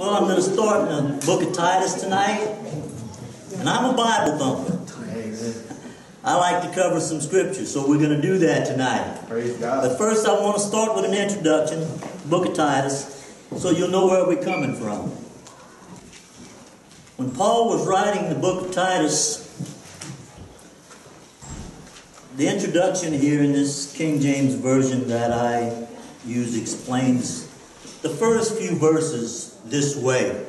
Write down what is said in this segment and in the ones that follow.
Well, I'm going to start in the book of Titus tonight. And I'm a Bible thumper. I like to cover some scriptures, so we're going to do that tonight. Praise God. But first, I want to start with an introduction, book of Titus, so you'll know where we're coming from. When Paul was writing the book of Titus, the introduction here in this King James Version that I use explains the first few verses this way.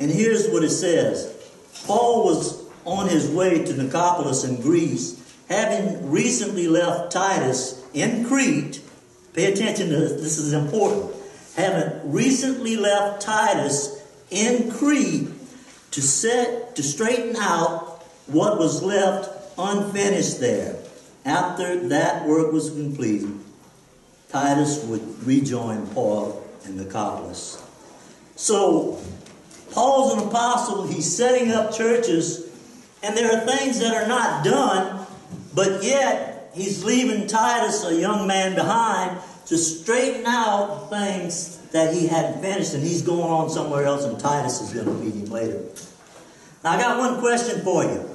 And here's what it says Paul was on his way to Nicopolis in Greece, having recently left Titus in Crete. Pay attention to this, this is important. Having recently left Titus in Crete to set to straighten out what was left unfinished there. After that work was completed, Titus would rejoin Paul in Nicopolis. So, Paul's an apostle, he's setting up churches, and there are things that are not done, but yet he's leaving Titus, a young man, behind to straighten out things that he hadn't finished, and he's going on somewhere else, and Titus is going to meet him later. Now, I got one question for you.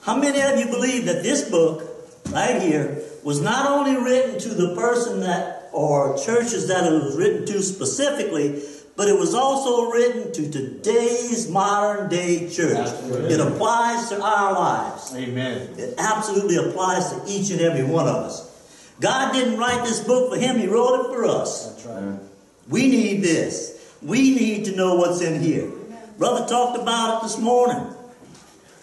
How many of you believe that this book right here was not only written to the person that or churches that it was written to specifically, but it was also written to today's modern day church. It applies to our lives. Amen. It absolutely applies to each and every one of us. God didn't write this book for him, He wrote it for us. That's right. We need this. We need to know what's in here. Brother talked about it this morning.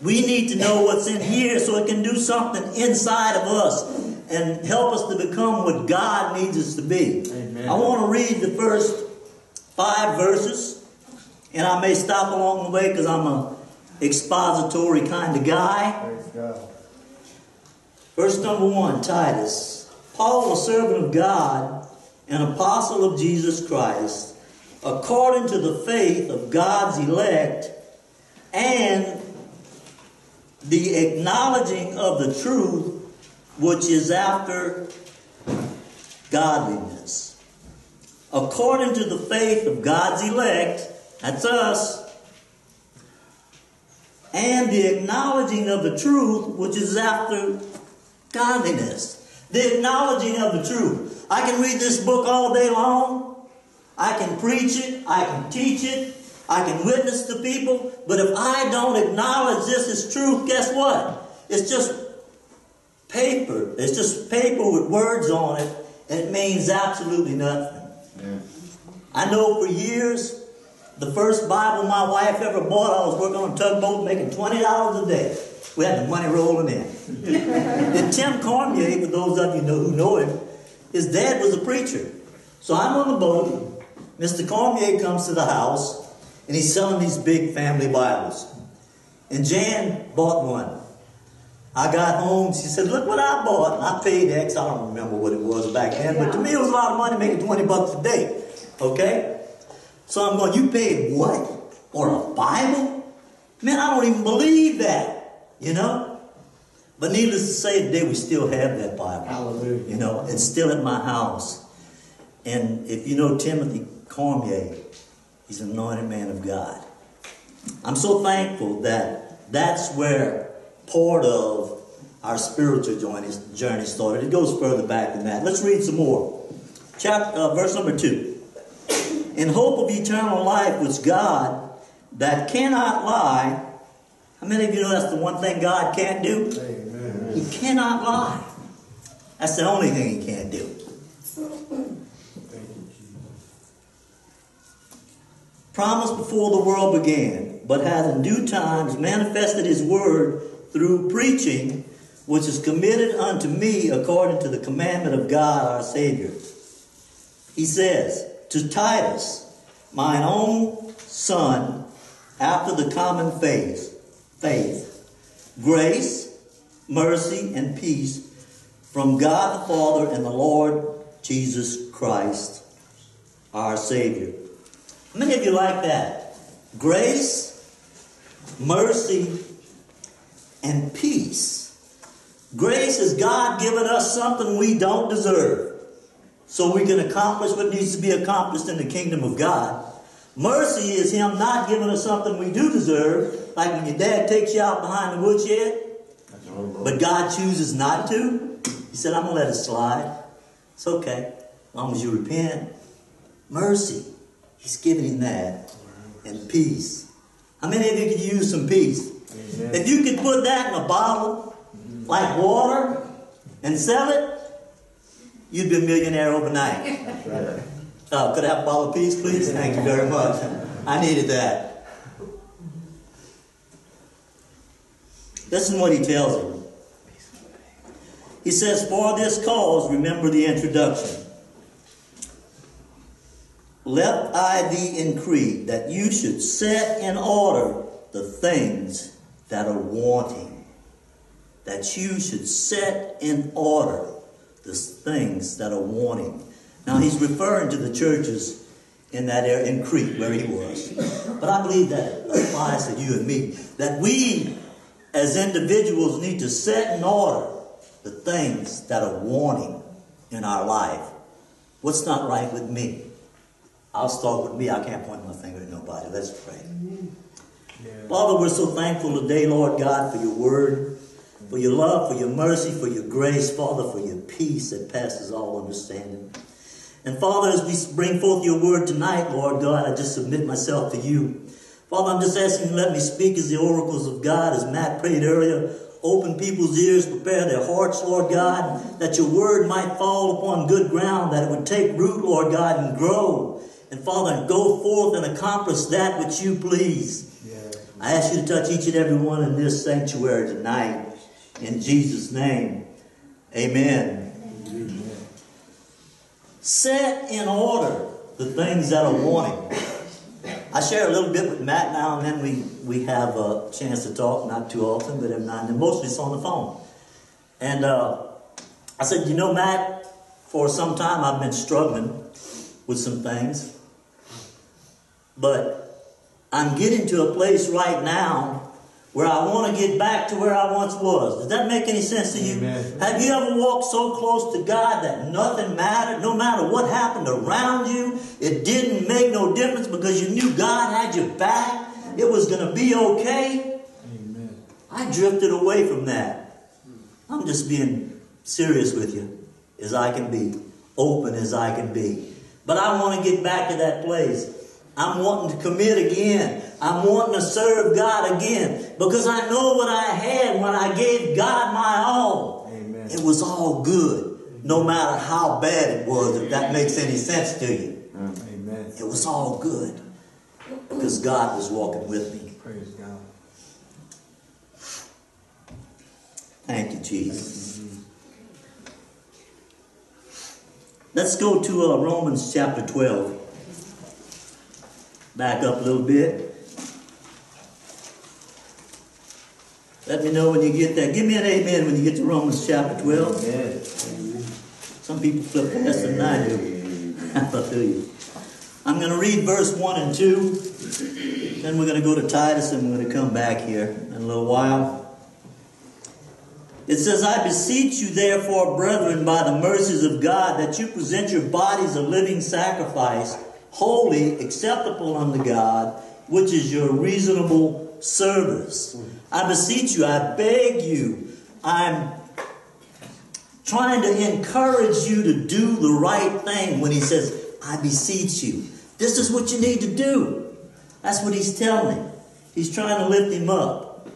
We need to know what's in here so it can do something inside of us and help us to become what God needs us to be. Amen. I want to read the first five verses, and I may stop along the way because I'm a expository kind of guy. Verse number one, Titus. Paul, a servant of God, an apostle of Jesus Christ, according to the faith of God's elect, and the acknowledging of the truth which is after godliness. According to the faith of God's elect, that's us, and the acknowledging of the truth which is after godliness. The acknowledging of the truth. I can read this book all day long. I can preach it. I can teach it. I can witness to people. But if I don't acknowledge this as truth, guess what? It's just paper. It's just paper with words on it, and it means absolutely nothing. I know for years, the first Bible my wife ever bought, I was working on a tugboat making $20 a day. We had the money rolling in. and Tim Cormier, for those of you know who know him, his dad was a preacher. So I'm on the boat. Mr. Cormier comes to the house, and he's selling these big family Bibles. And Jan bought one. I got home, she said, look what I bought. And I paid X, I don't remember what it was back then, but to me it was a lot of money making 20 bucks a day. Okay? So I'm going, you paid what? For a Bible? Man, I don't even believe that. You know? But needless to say, today we still have that Bible. Hallelujah. You know, it's still at my house. And if you know Timothy Cormier, he's an anointed man of God. I'm so thankful that that's where part of our spiritual journey, journey started. It goes further back than that. Let's read some more. Chapter, uh, verse number two. In hope of eternal life, which God, that cannot lie, how many of you know that's the one thing God can't do? Amen. He cannot lie. That's the only thing he can't do. Thank. Promised before the world began, but hath in due times manifested his word through preaching, which is committed unto me according to the commandment of God our Savior. He says, To Titus, mine own son, after the common faith, faith, grace, mercy, and peace from God the Father and the Lord Jesus Christ, our Savior. How many of you like that? Grace, mercy, and peace. Grace is God giving us something we don't deserve so we can accomplish what needs to be accomplished in the kingdom of God. Mercy is Him not giving us something we do deserve, like when your dad takes you out behind the woodshed, but God chooses not to. He said, I'm going to let it slide. It's okay, as long as you repent. Mercy. He's giving Him that. And peace. How many of you could use some peace? Amen. If you could put that in a bottle, like water, and sell it, you'd be a millionaire overnight. That's right. Uh, could I have a bottle of peace, please? Thank you very much. I needed that. Listen what he tells him. He says, For this cause, remember the introduction. Let I thee in Crete that you should set in order the things that are wanting. That you should set in order the things that are wanting. Now he's referring to the churches in that area in Crete where he was. But I believe that applies to you and me. That we as individuals need to set in order the things that are wanting in our life. What's not right with me? I'll start with me. I can't point my finger at nobody. Let's pray. Yeah. Father, we're so thankful today, Lord God, for your word, for your love, for your mercy, for your grace, Father, for your peace that passes all understanding. And Father, as we bring forth your word tonight, Lord God, I just submit myself to you. Father, I'm just asking you to let me speak as the oracles of God, as Matt prayed earlier. Open people's ears, prepare their hearts, Lord God, that your word might fall upon good ground, that it would take root, Lord God, and grow. And Father, go forth and accomplish that which you please. I ask you to touch each and every one in this sanctuary tonight. In Jesus' name, amen. Amen. Set in order the things that are wanting. I share a little bit with Matt now and then. We, we have a chance to talk, not too often, but every now and then. Mostly it's on the phone. And uh, I said, You know, Matt, for some time I've been struggling with some things. But I'm getting to a place right now where I want to get back to where I once was. Does that make any sense to you? Amen. Have you ever walked so close to God that nothing mattered? No matter what happened around you, it didn't make no difference because you knew God had your back. It was going to be okay. Amen. I drifted away from that. I'm just being serious with you as I can be, open as I can be. But I want to get back to that place. I'm wanting to commit again. I'm wanting to serve God again because I know what I had when I gave God my all. Amen. It was all good, no matter how bad it was, if that makes any sense to you. Amen. It was all good because God was walking with me. Praise God. Thank you, Jesus. Let's go to uh, Romans chapter 12. Back up a little bit. Let me know when you get there. Give me an amen when you get to Romans chapter 12. Amen. Some people flip faster than I do. Hallelujah. I'm going to read verse 1 and 2. Then we're going to go to Titus and we're going to come back here in a little while. It says, I beseech you, therefore, brethren, by the mercies of God, that you present your bodies a living sacrifice, holy, acceptable unto God, which is your reasonable service. Mm-hmm. I beseech you, I beg you, I'm trying to encourage you to do the right thing when he says, I beseech you. This is what you need to do. That's what he's telling him. He's trying to lift him up.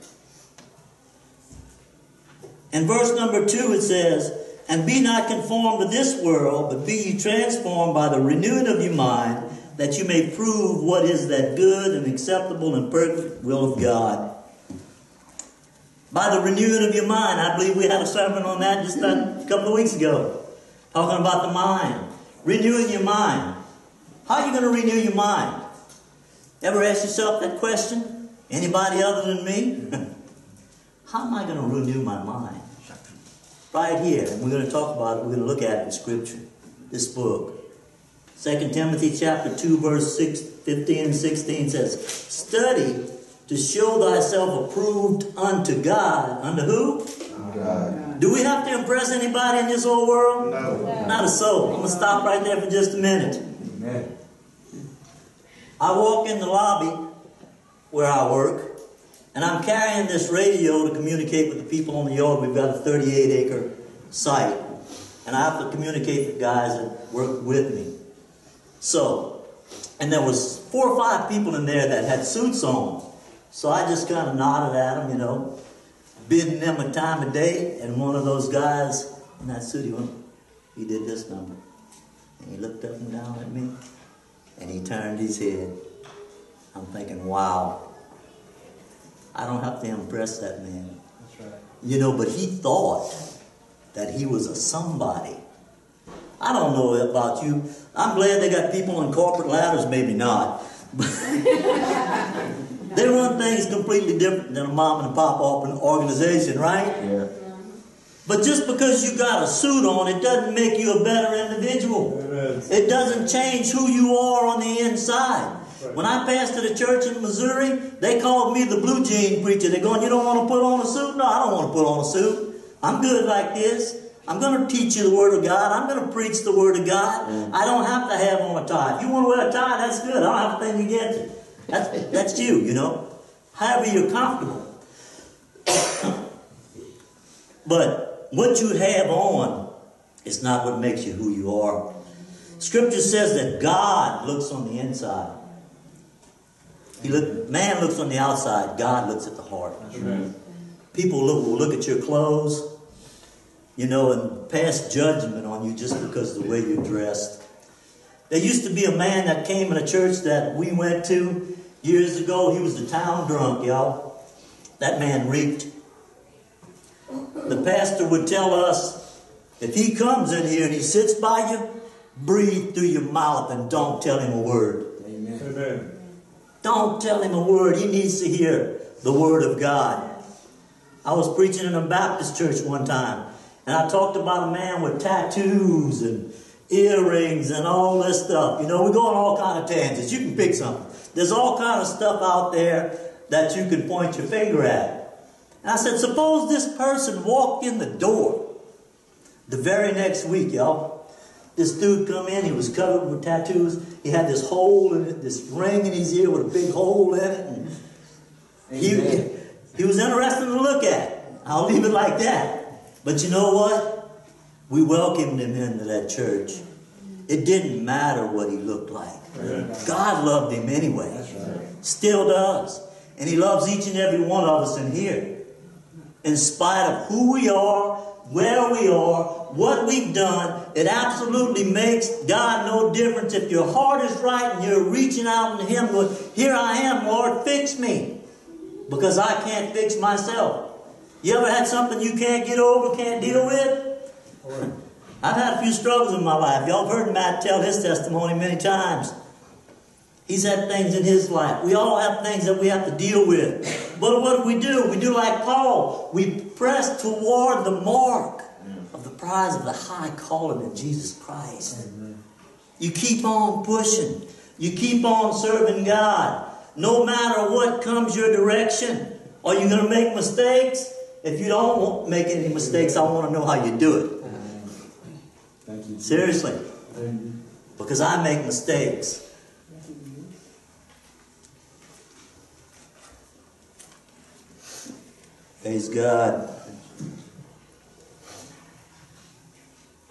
In verse number two, it says, And be not conformed to this world, but be ye transformed by the renewing of your mind, that you may prove what is that good and acceptable and perfect will of God. By the renewing of your mind, I believe we had a sermon on that just a couple of weeks ago, talking about the mind, renewing your mind. How are you going to renew your mind? Ever ask yourself that question? Anybody other than me? How am I going to renew my mind? Right here, and we're going to talk about it. We're going to look at it in Scripture, this book. 2 Timothy chapter 2, verse 6, 15 and 16 says, Study to show thyself approved unto God. Unto who? God. Do we have to impress anybody in this old world? No. Not a soul. I'm going to stop right there for just a minute. Amen. I walk in the lobby where I work, and I'm carrying this radio to communicate with the people on the yard. We've got a 38 acre site, and I have to communicate with guys that work with me. So, and there was four or five people in there that had suits on. So I just kind of nodded at them, you know, bidding them a time of day, and one of those guys in that suit, he went, he did this number. And he looked up and down at me, and he turned his head. I'm thinking, wow, I don't have to impress that man. That's right. You know, but he thought that he was a somebody. I don't know about you. I'm glad they got people on corporate ladders, maybe not. they run things completely different than a mom and pop open organization, right? Yeah. But just because you got a suit on, it doesn't make you a better individual. Amen. It doesn't change who you are on the inside. When I pastored a church in Missouri, they called me the blue jean preacher. They're going, You don't want to put on a suit? No, I don't want to put on a suit. I'm good like this. I'm going to teach you the Word of God. I'm going to preach the Word of God. Mm. I don't have to have on a tie. If you want to wear a tie, that's good. I don't have a thing against it. That's, that's you, you know. However you're comfortable. but what you have on is not what makes you who you are. Scripture says that God looks on the inside. He look, man looks on the outside. God looks at the heart. That's right. People look, will look at your clothes, you know, and pass judgment on you just because of the way you're dressed. There used to be a man that came in a church that we went to years ago. He was the town drunk, y'all. That man reeked. The pastor would tell us if he comes in here and he sits by you, breathe through your mouth and don't tell him a word. Amen. Amen. Don't tell him a word. He needs to hear the word of God. I was preaching in a Baptist church one time, and I talked about a man with tattoos and earrings and all this stuff. You know, we go on all kind of tangents. You can pick something. There's all kind of stuff out there that you can point your finger at. And I said, suppose this person walked in the door the very next week, y'all. This dude come in, he was covered with tattoos. He had this hole in it, this ring in his ear with a big hole in it. And he, he was interesting to look at. I'll leave it like that. But you know what? We welcomed him into that church. It didn't matter what he looked like. God loved him anyway. Right. Still does. And he loves each and every one of us in here. In spite of who we are, where we are, what we've done, it absolutely makes God no difference. If your heart is right and you're reaching out to Him, going, Here I am, Lord, fix me. Because I can't fix myself. You ever had something you can't get over, can't deal with? I've had a few struggles in my life. Y'all have heard Matt tell his testimony many times. He's had things in his life. We all have things that we have to deal with. But what do we do? We do like Paul. We press toward the mark of the prize of the high calling in Jesus Christ. You keep on pushing. You keep on serving God. No matter what comes your direction. Are you going to make mistakes? If you don't make any mistakes, I want to know how you do it. Thank you. Seriously. Thank you. Because I make mistakes. Praise God.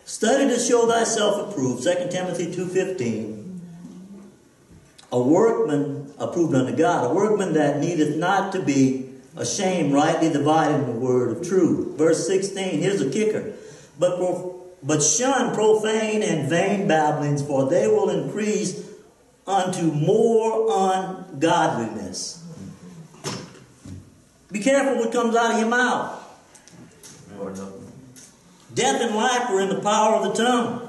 Study to show thyself approved, 2 Timothy 2.15. A workman approved unto God, a workman that needeth not to be ashamed, rightly dividing the word of truth. Verse 16, here's a kicker. But, but shun profane and vain babblings, for they will increase unto more ungodliness. Be careful what comes out of your mouth. Death and life are in the power of the tongue.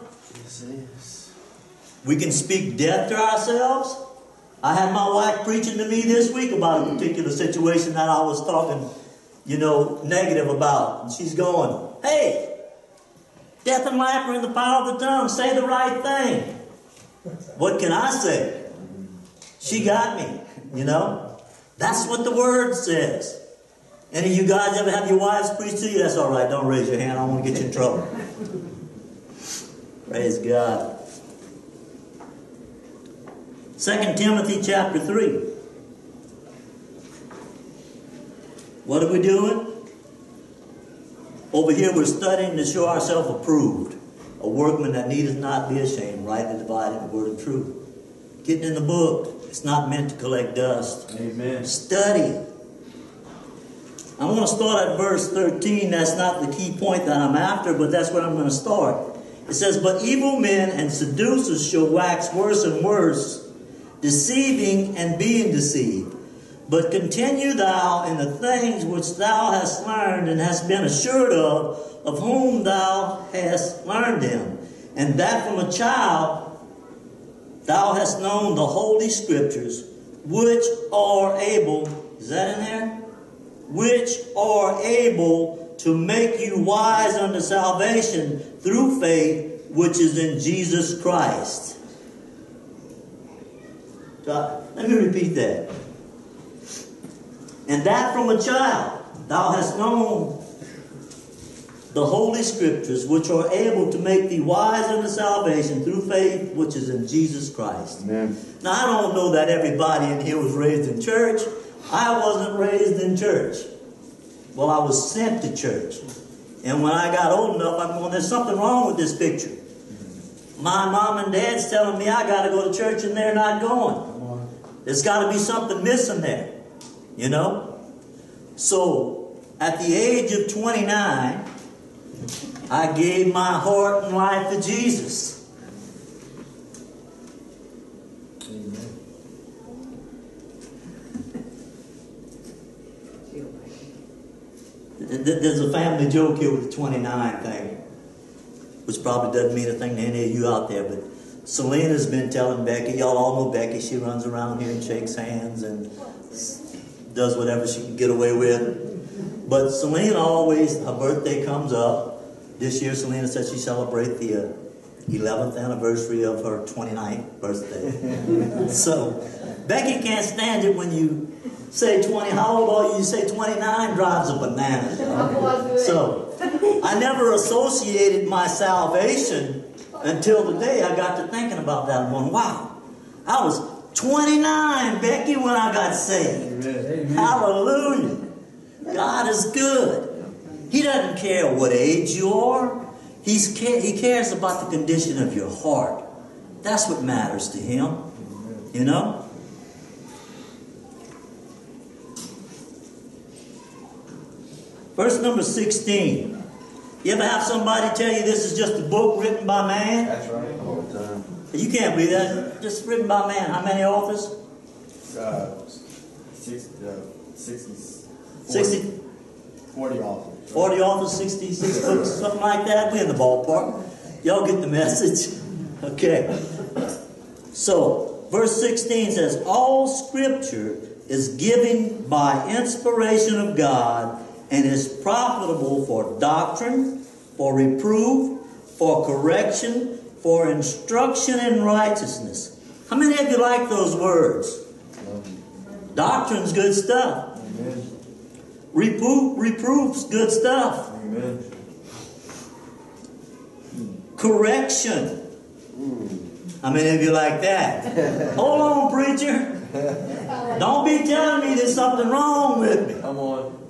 We can speak death to ourselves. I had my wife preaching to me this week about a particular situation that I was talking, you know, negative about. And she's going, hey, death and life are in the power of the tongue. Say the right thing. What can I say? She got me, you know? That's what the word says. Any of you guys ever have your wives preach to you? That's all right. Don't raise your hand. I don't want to get you in trouble. Praise God. 2 Timothy chapter 3. What are we doing? Over here, we're studying to show ourselves approved, a workman that needeth not be ashamed, rightly dividing the word of truth. Getting in the book. It's not meant to collect dust. Amen. Study. I want to start at verse 13. That's not the key point that I'm after, but that's where I'm going to start. It says, But evil men and seducers shall wax worse and worse, deceiving and being deceived. But continue thou in the things which thou hast learned and hast been assured of, of whom thou hast learned them, and that from a child thou hast known the holy scriptures, which are able, is that in there? Which are able to make you wise unto salvation through faith, which is in Jesus Christ. Let me repeat that. And that from a child thou hast known the holy scriptures, which are able to make thee wise unto salvation through faith, which is in Jesus Christ. Amen. Now, I don't know that everybody in here was raised in church. I wasn't raised in church. Well, I was sent to church. And when I got old enough, I'm going, there's something wrong with this picture. My mom and dad's telling me I got to go to church and they're not going. There's got to be something missing there. You know? So, at the age of 29, I gave my heart and life to Jesus. Amen. There's a family joke here with the 29 thing, which probably doesn't mean a thing to any of you out there, but Selena's been telling Becky, y'all all know Becky, she runs around here and shakes hands and does whatever she can get away with. But Selena always, her birthday comes up. This year, Selena said she celebrates the uh, 11th anniversary of her 29th birthday. so, Becky can't stand it when you say 20. How old are you? You say 29, drives a banana. So, I never associated my salvation until the day I got to thinking about that. Going, wow, I was 29, Becky, when I got saved. Amen. Hallelujah. God is good. He doesn't care what age you are. He's he cares about the condition of your heart. That's what matters to him. You know? Verse number 16. You ever have somebody tell you this is just a book written by man? That's right. All the time. You can't believe that. Just written by man. How many authors? Uh, six, uh, 60, 40, 60, 40 authors. 40 authors, 66 books, something like that. We're in the ballpark. Y'all get the message? Okay. So, verse 16 says, All scripture is given by inspiration of God and is profitable for doctrine, for reproof, for correction, for instruction in righteousness. How many of you like those words? Doctrine's good stuff. Amen. Reproof, reproof's good stuff. Amen. Correction. How many of you like that? Hold on, preacher. Don't be telling me there's something wrong with me. Come on.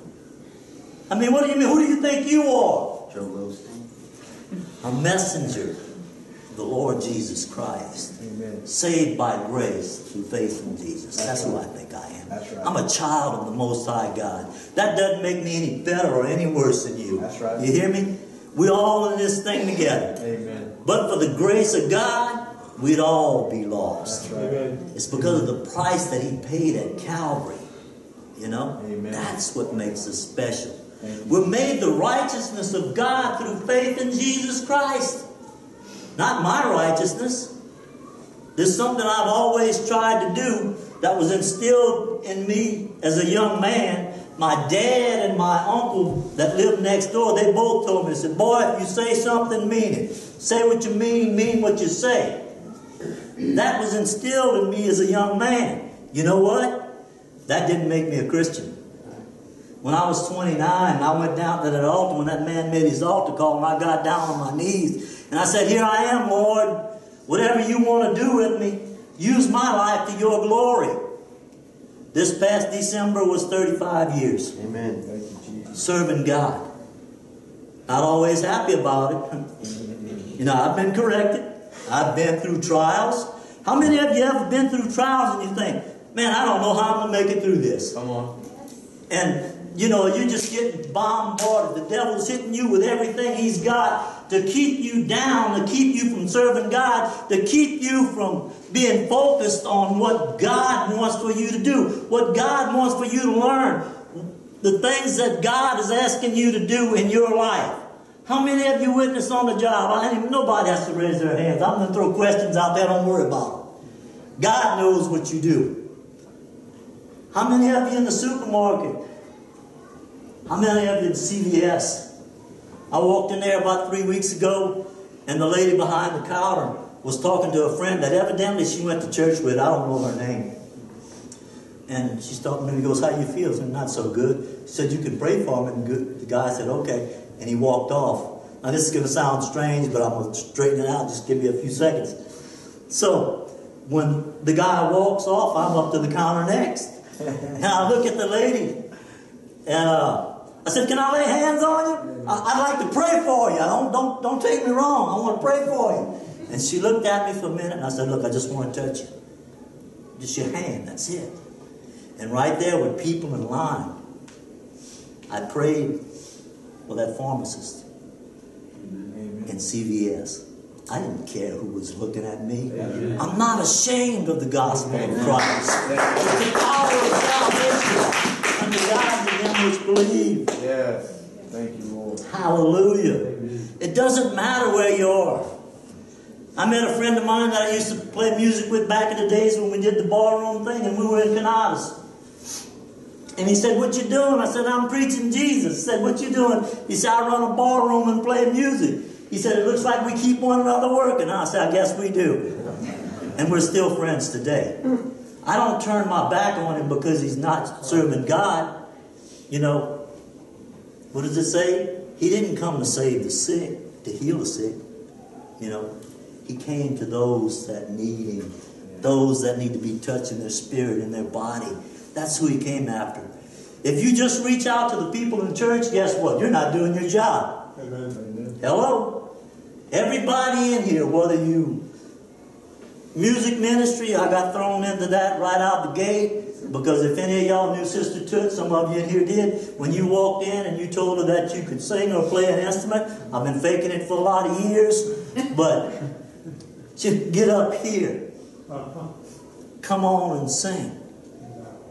I mean, what do you mean? Who do you think you are? Joe Wilson. A messenger of the Lord Jesus Christ. Amen. Saved by grace through faith in Jesus. That's who I think I am. That's right. I'm a child of the Most High God. That doesn't make me any better or any worse than you. That's right. You hear me? We're all in this thing together. Amen. But for the grace of God, we'd all be lost. That's right. It's because of the price that He paid at Calvary. You know? Amen. That's what makes us special. We're made the righteousness of God through faith in Jesus Christ. Not my righteousness. There's something I've always tried to do that was instilled in me as a young man. My dad and my uncle that lived next door, they both told me, they said, Boy, if you say something, mean it. Say what you mean, mean what you say. That was instilled in me as a young man. You know what? That didn't make me a Christian. When I was 29, I went down to that altar when that man made his altar call, and I got down on my knees. And I said, Here I am, Lord. Whatever you want to do with me, use my life to your glory. This past December was 35 years Amen. Thank you, Jesus. serving God. Not always happy about it. You know, I've been corrected. I've been through trials. How many of you ever been through trials and you think, man, I don't know how I'm going to make it through this? Come on. And, you know, you're just getting bombarded. The devil's hitting you with everything he's got to keep you down, to keep you from serving God, to keep you from being focused on what God wants for you to do, what God wants for you to learn, the things that God is asking you to do in your life. How many of you witnessed on the job? I ain't even, nobody has to raise their hands. I'm going to throw questions out there. Don't worry about them. God knows what you do. How many of you in the supermarket? How many of you in CVS? I walked in there about three weeks ago, and the lady behind the counter was talking to a friend that evidently she went to church with. I don't know her name. And she's talking to me. He goes, "How you feel?" I said, "Not so good." She said, "You can pray for him." And the guy said, "Okay," and he walked off. Now this is going to sound strange, but I'm going to straighten it out. Just give me a few seconds. So when the guy walks off, I'm up to the counter next, and I look at the lady, and uh, I said, "Can I lay hands on you? I- I'd like to pray for you. Don't don't don't take me wrong. I want to pray for you." And she looked at me for a minute, and I said, "Look, I just want to touch you. Just your hand. That's it." And right there with people in line, I prayed for that pharmacist Amen. in CVS. I didn't care who was looking at me. Amen. I'm not ashamed of the gospel of Amen. Christ. It's the power of salvation unto God to them which believe. Yes. Thank you, Lord. Hallelujah. It doesn't matter where you are. I met a friend of mine that I used to play music with back in the days when we did the ballroom thing and we were in Canadas. And he said, What you doing? I said, I'm preaching Jesus. He said, What you doing? He said, I run a ballroom and play music. He said, It looks like we keep one another working. I said, I guess we do. And we're still friends today. I don't turn my back on him because he's not serving God. You know, what does it say? He didn't come to save the sick, to heal the sick. You know, he came to those that need him, those that need to be touched in their spirit and their body. That's who he came after. If you just reach out to the people in church, guess what? You're not doing your job. Amen. Hello? Everybody in here, whether you music ministry, I got thrown into that right out the gate. Because if any of y'all knew Sister Toot, some of you in here did, when you walked in and you told her that you could sing or play an instrument, I've been faking it for a lot of years, but just get up here. Come on and sing.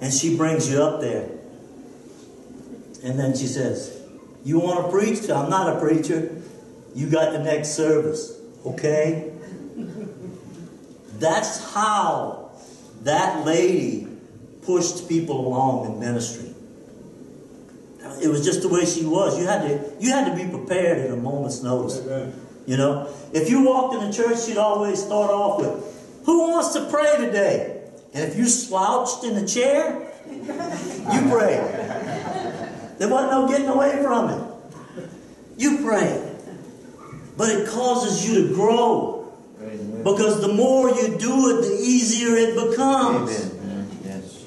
And she brings you up there. And then she says, You want to preach? I'm not a preacher. You got the next service. Okay? That's how that lady pushed people along in ministry. It was just the way she was. You had to you had to be prepared at a moment's notice. You know, if you walked in the church, she'd always start off with, "Who wants to pray today?" And if you slouched in the chair, you prayed. There wasn't no getting away from it. You pray. But it causes you to grow. Amen. Because the more you do it, the easier it becomes. Amen. Yes.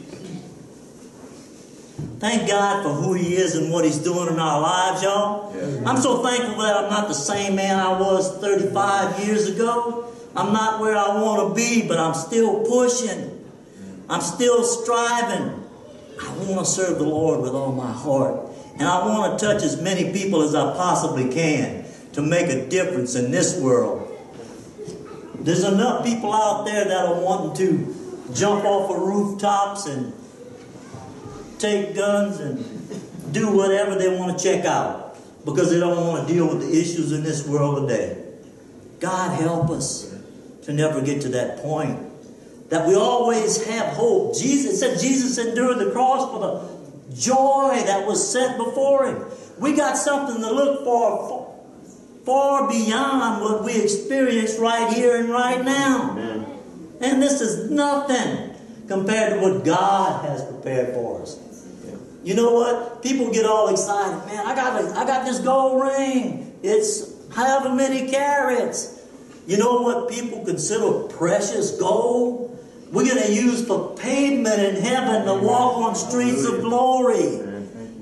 Thank God for who He is and what He's doing in our lives, y'all. Yeah. I'm so thankful that I'm not the same man I was 35 years ago. I'm not where I want to be, but I'm still pushing. I'm still striving. I want to serve the Lord with all my heart. And I want to touch as many people as I possibly can to make a difference in this world. There's enough people out there that are wanting to jump off of rooftops and take guns and do whatever they want to check out because they don't want to deal with the issues in this world today. God help us to never get to that point. That we always have hope. Jesus said Jesus endured the cross for the joy that was set before him. We got something to look for far beyond what we experience right here and right now. Amen. And this is nothing compared to what God has prepared for us. You know what? People get all excited. Man, I got a, I got this gold ring. It's however many carats. You know what people consider precious gold? We're going to use for pavement in heaven to walk on streets of glory.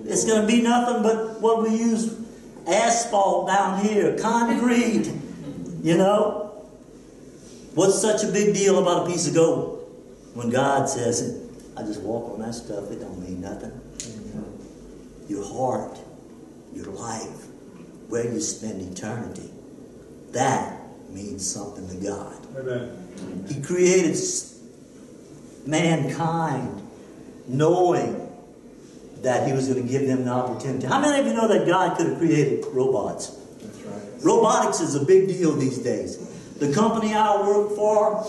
It's going to be nothing but what we use asphalt down here, concrete. You know? What's such a big deal about a piece of gold? When God says it, I just walk on that stuff, it don't mean nothing. Your heart, your life, where you spend eternity, that means something to God. Amen. He created mankind knowing that he was going to give them the opportunity. How many of you know that God could have created robots? That's right. Robotics is a big deal these days. The company I work for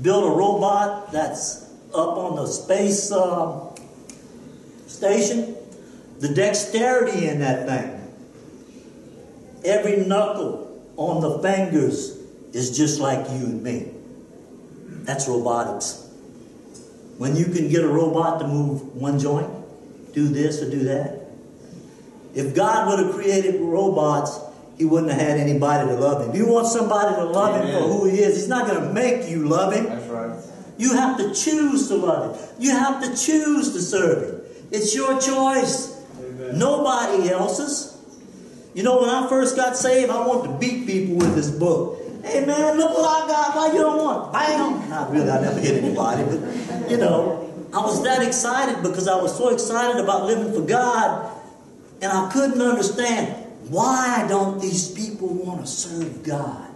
built a robot that's up on the space uh, station. The dexterity in that thing, every knuckle on the fingers is just like you and me. That's robotics. When you can get a robot to move one joint, do this or do that. If God would have created robots, He wouldn't have had anybody to love Him. If you want somebody to love Him for who He is, He's not going to make you love Him. That's right. You have to choose to love Him. You have to choose to serve Him. It's your choice. Nobody else's. You know, when I first got saved, I wanted to beat people with this book. Hey man, look what I got. Why you don't want? Bam! Not really, I never hit anybody, but you know, I was that excited because I was so excited about living for God, and I couldn't understand why don't these people want to serve God?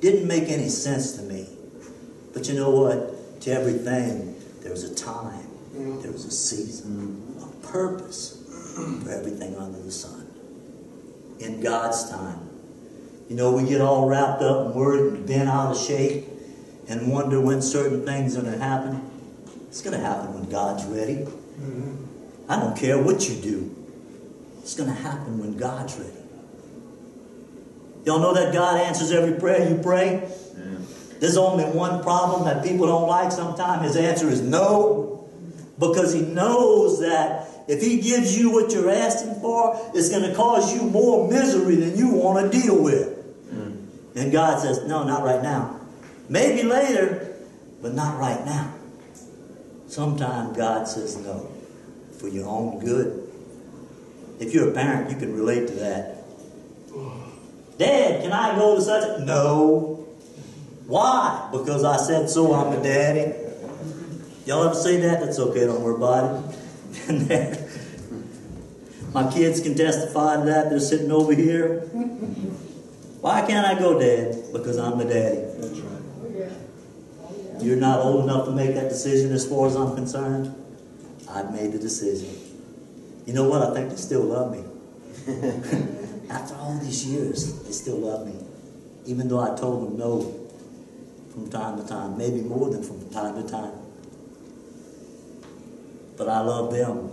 Didn't make any sense to me. But you know what? To everything, there was a time, mm-hmm. there was a season, a purpose for everything under the sun. In God's time. You know, we get all wrapped up and worried and bent out of shape and wonder when certain things are going to happen. It's going to happen when God's ready. Mm-hmm. I don't care what you do. It's going to happen when God's ready. Y'all know that God answers every prayer you pray? There's only one problem that people don't like sometimes. His answer is no. Because he knows that if he gives you what you're asking for, it's going to cause you more misery than you want to deal with. Mm. And God says, no, not right now. Maybe later, but not right now. Sometimes God says no for your own good. If you're a parent, you can relate to that. Dad, can I go to such a... No. Why? Because I said so, I'm a daddy. Y'all ever say that? That's okay, don't worry about it. And My kids can testify to that. They're sitting over here. Why can't I go, Dad? Because I'm the daddy. That's right. You're not old enough to make that decision as far as I'm concerned. I've made the decision. You know what? I think they still love me. After all these years, they still love me. Even though I told them no from time to time, maybe more than from time to time. But I love them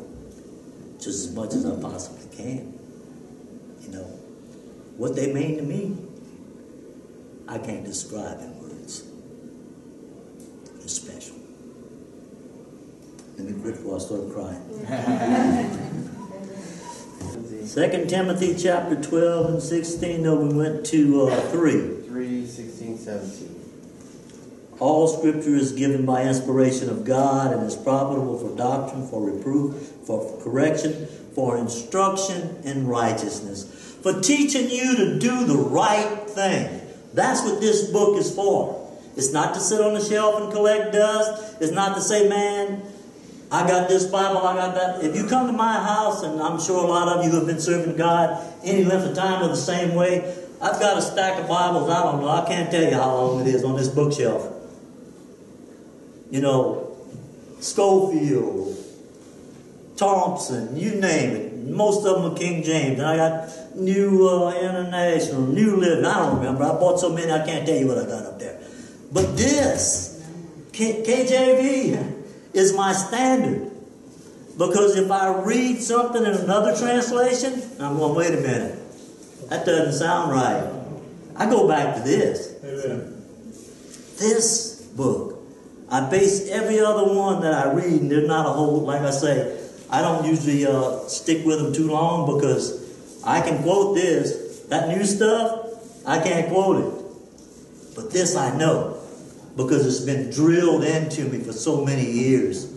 just as much as I possibly can. You know, what they mean to me, I can't describe in words. They're special. Let me quit before I start crying. Second Timothy chapter 12 and 16, though we went to uh, 3. 3, 16, 17. All scripture is given by inspiration of God and is profitable for doctrine, for reproof, for correction, for instruction in righteousness, for teaching you to do the right thing. That's what this book is for. It's not to sit on the shelf and collect dust. It's not to say, man, I got this Bible, I got that. If you come to my house, and I'm sure a lot of you have been serving God any length of time or the same way, I've got a stack of Bibles, I don't know, I can't tell you how long it is on this bookshelf. You know, Scofield, Thompson, you name it. Most of them are King James. And I got New uh, International, New Living. I don't remember. I bought so many I can't tell you what I got up there. But this, K- KJV, is my standard. Because if I read something in another translation, I'm going, wait a minute. That doesn't sound right. I go back to this. Amen. This book. I base every other one that I read, and there's not a whole, like I say, I don't usually uh, stick with them too long because I can quote this. That new stuff, I can't quote it. But this I know. because it's been drilled into me for so many years.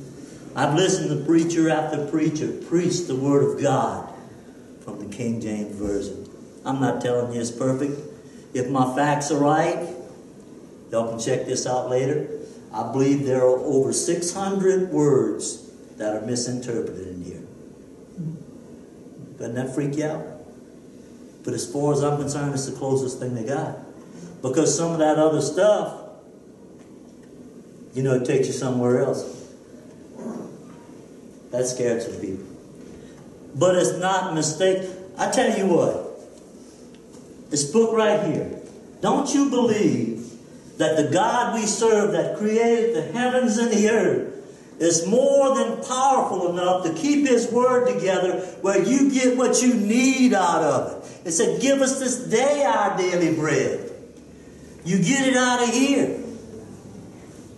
I've listened to preacher after preacher preach the Word of God from the King James Version. I'm not telling you it's perfect. If my facts are right, y'all can check this out later. I believe there are over 600 words that are misinterpreted in here. Doesn't that freak you out? But as far as I'm concerned, it's the closest thing they got. Because some of that other stuff, you know, it takes you somewhere else. That scares some people. But it's not a mistake. I tell you what, this book right here, don't you believe that the God we serve that created the heavens and the earth is more than powerful enough to keep His Word together where you get what you need out of it. It said, Give us this day our daily bread. You get it out of here.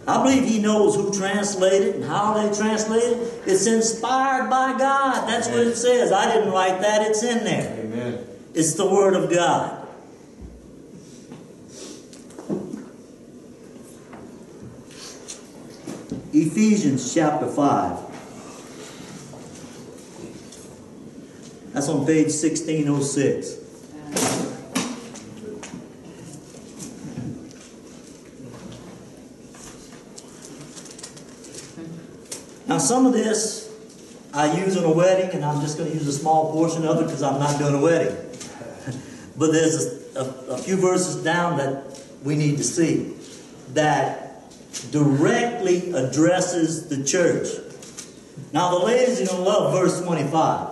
I believe He knows who translated and how they translated. It's inspired by God. That's what it says. I didn't write that, it's in there. Amen. It's the Word of God. Ephesians chapter 5. That's on page 1606. Now, some of this I use in a wedding, and I'm just going to use a small portion of it because I'm not doing a wedding. but there's a, a, a few verses down that we need to see that directly addresses the church. Now, the ladies are going to love verse 25.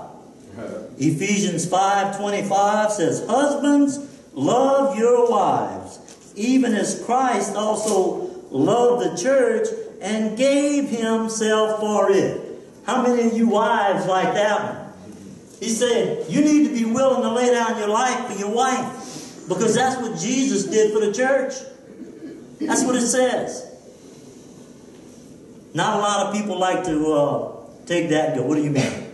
Ephesians 5:25 says, "Husbands, love your wives, even as Christ also loved the church and gave himself for it." How many of you wives like that one? He said, "You need to be willing to lay down your life for your wife, because that's what Jesus did for the church." That's what it says. Not a lot of people like to uh, take that and go, "What do you mean?"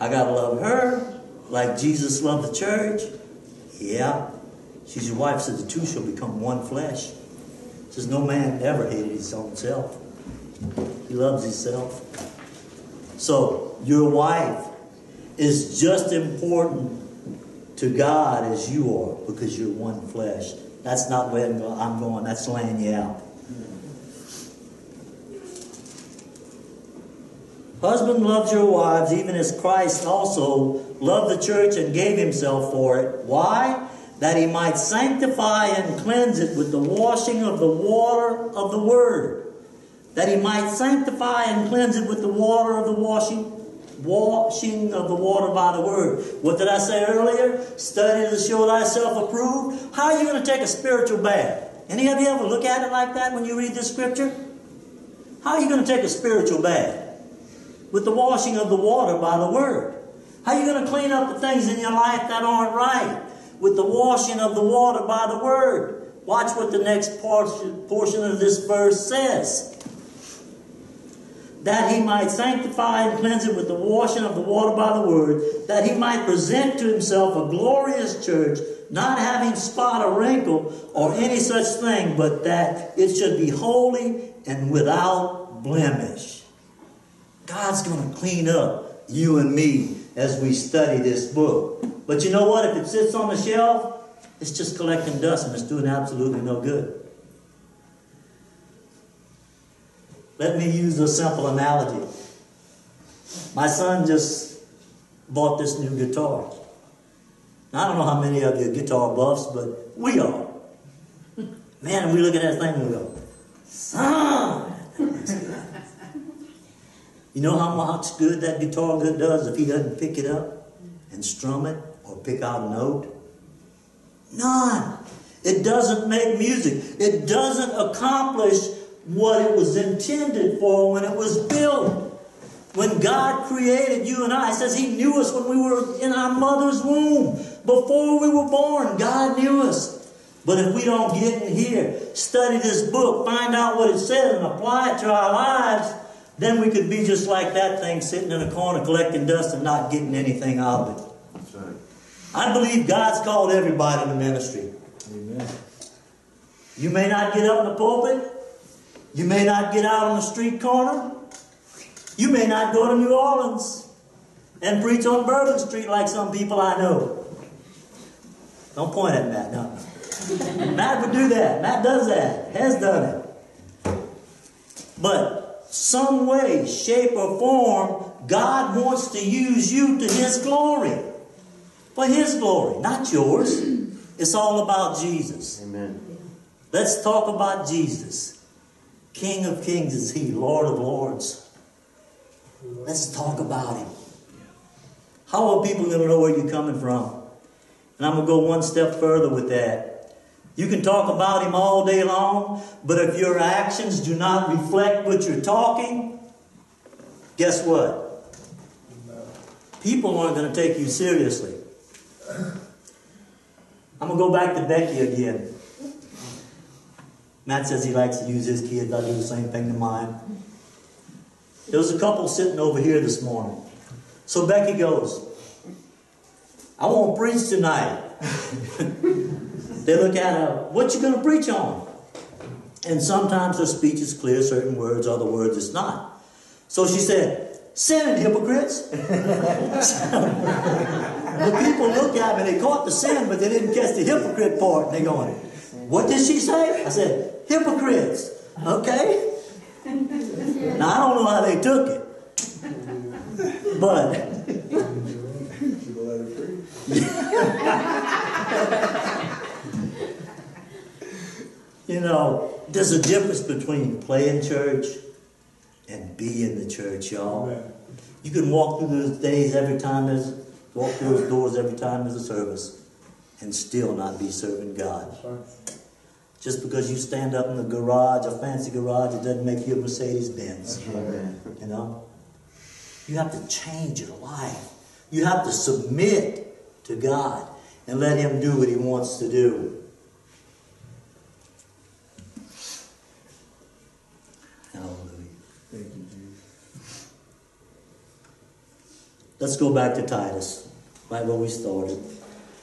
I gotta love her like Jesus loved the church. Yeah. She's your wife, says the two shall become one flesh. Says no man ever hated his own self. He loves himself. So your wife is just important to God as you are because you're one flesh. That's not where I'm going, that's laying you out. Husband loves your wives even as Christ also loved the church and gave himself for it. Why? That he might sanctify and cleanse it with the washing of the water of the word. That he might sanctify and cleanse it with the water of the washing washing of the water by the word. What did I say earlier? Study to show thyself approved. How are you going to take a spiritual bath? Any of you ever look at it like that when you read this scripture? How are you going to take a spiritual bath? With the washing of the water by the word. How are you going to clean up the things in your life that aren't right? With the washing of the water by the word. Watch what the next portion, of this verse says. That he might sanctify and cleanse it with the washing of the water by the word, that he might present to himself a glorious church, not having spot or wrinkle or any such thing, but that it should be holy and without blemish. God's going to clean up you and me as we study this book. But you know what? If it sits on the shelf, it's just collecting dust and it's doing absolutely no good. Let me use a simple analogy. My son just bought this new guitar. I don't know how many of you guitar buffs, but we are. Man, we look at that thing and we go, son, you know how much good that guitar good does if he doesn't pick it up and strum it or pick out a note? None. It doesn't make music. It doesn't accomplish what it was intended for when it was built. When God created you and I, says He knew us when we were in our mother's womb. Before we were born, God knew us. But if we don't get in here, study this book, find out what it says, and apply it to our lives, then we could be just like that thing sitting in a corner collecting dust and not getting anything out of it. That's right. I believe God's called everybody to ministry. Amen. You may not get up in the pulpit, You may not get out on the street corner. You may not go to New Orleans and preach on Bourbon Street like some people I know. Don't point at Matt, no. Matt would do that. Matt does that. Has done it. But some way, shape, or form, God wants to use you to His glory. For His glory, not yours. It's all about Jesus. Amen. Let's talk about Jesus. King of kings is He, Lord of lords. Let's talk about Him. How are people going to know where you're coming from? And I'm going to go one step further with that. You can talk about Him all day long, but if your actions do not reflect what you're talking, guess what? People aren't going to take you seriously. I'm going to go back to Becky again. Matt says he likes to use his kids. I do the same thing to mine. There was a couple sitting over here this morning. So Becky goes, I won't preach tonight. they look at her, what you going to preach on? And sometimes her speech is clear, certain words, other words it's not. So she said, sin, hypocrites. the people look at me, they caught the sin, but they didn't catch the hypocrite part. And they going, what did she say? I said, hypocrites. Okay? Now, I don't know how they took it. But You gonna let it free? You know, there's a difference between playing church and being the church, y'all. Amen. You can walk through those days every time there's, walk through those doors every time there's a service and still not be serving God. Just because you stand up in the garage, a fancy garage, it doesn't make you a Mercedes Benz. Right. You know? You have to change your life. You have to submit to God and let Him do what He wants to do. Hallelujah. Thank you, Jesus. Let's go back to Titus, right where we started,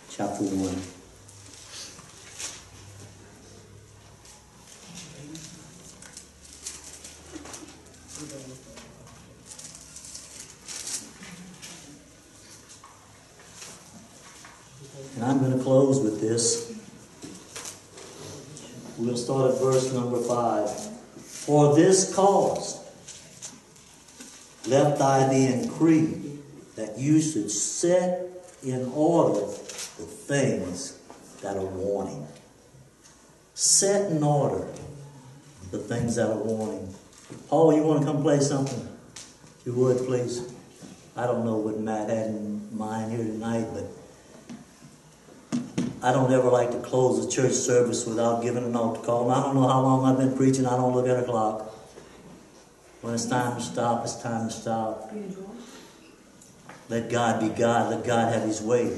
chapter 1. And I'm going to close with this. We'll start at verse number 5. For this cause left I thee in Crete, that you should set in order the things that are wanting. Set in order the things that are wanting. Paul, you want to come play something? You would, please. I don't know what Matt had in mind here tonight, but I don't ever like to close a church service without giving an altar call. And I don't know how long I've been preaching. I don't look at a clock. When it's time to stop, it's time to stop. Let God be God. Let God have His way.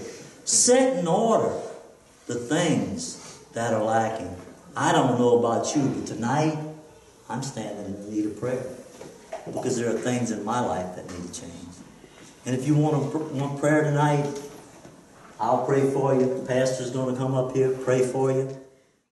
Set in order the things that are lacking. I don't know about you, but tonight I'm standing in need of prayer because there are things in my life that need to change. And if you want, to, want prayer tonight, I'll pray for you. The pastor's going to come up here, pray for you.